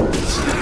Let's go.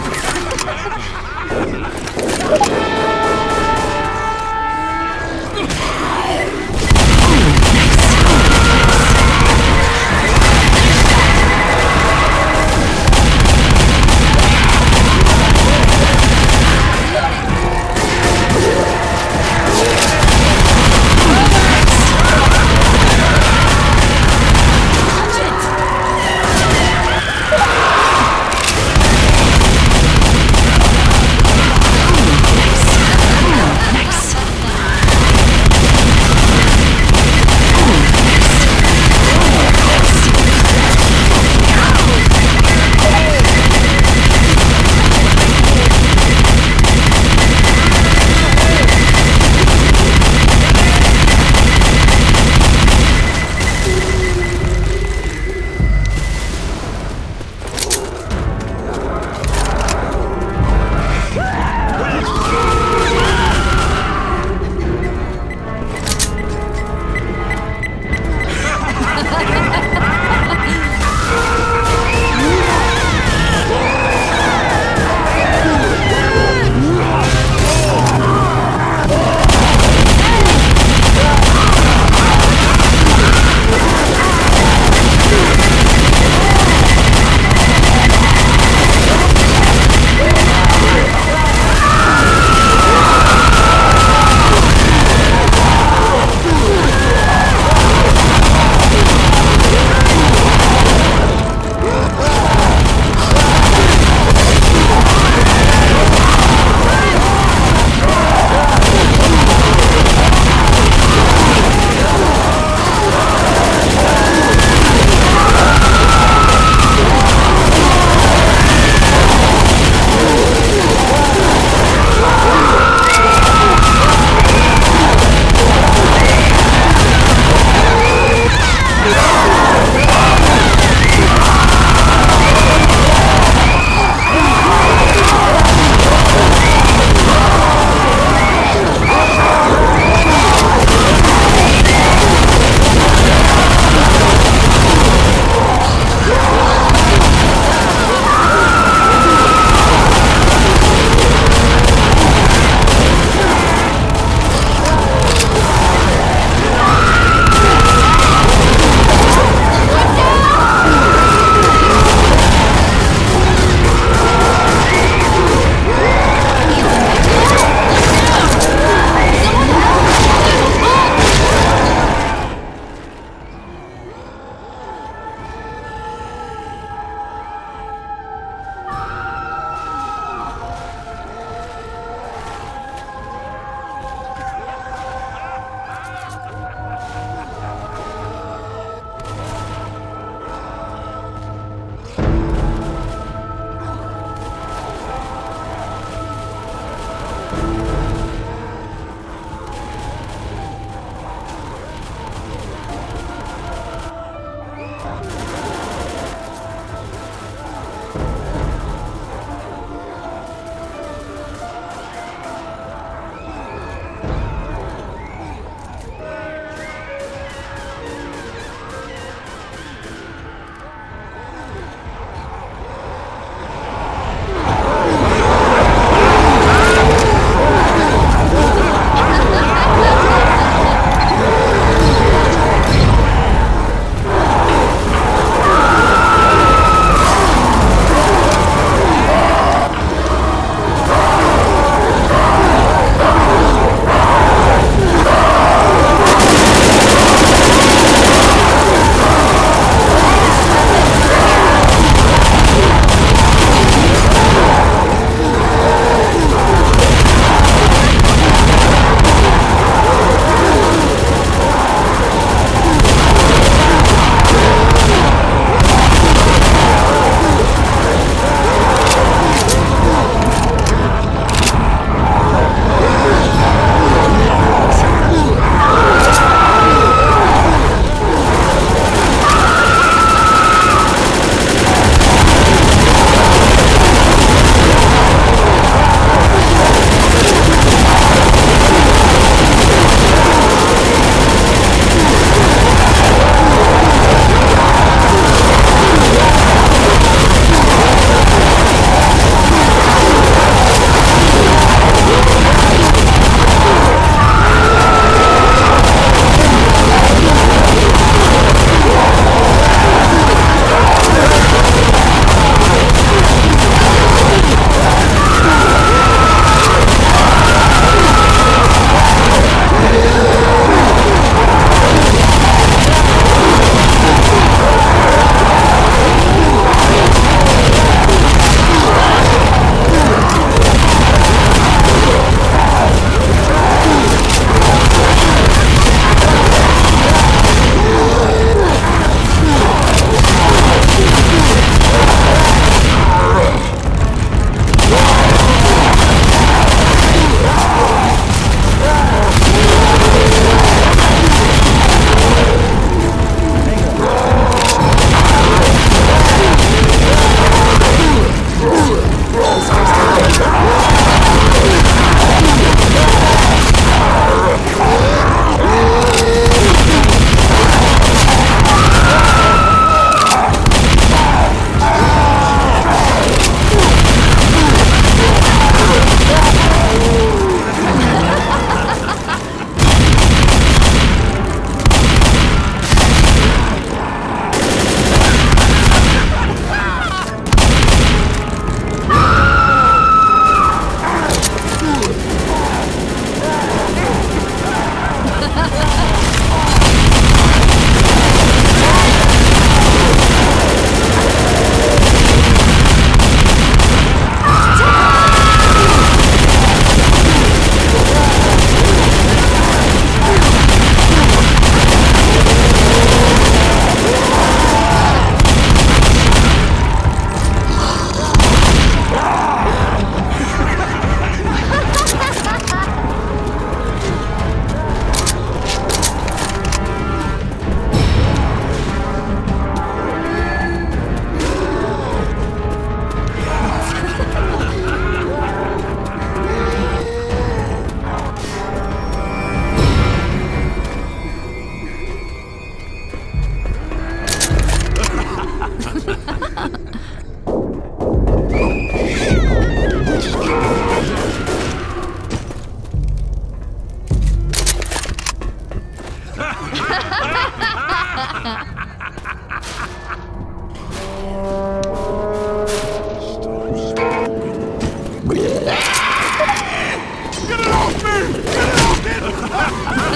Ha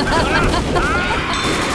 ha ha ha!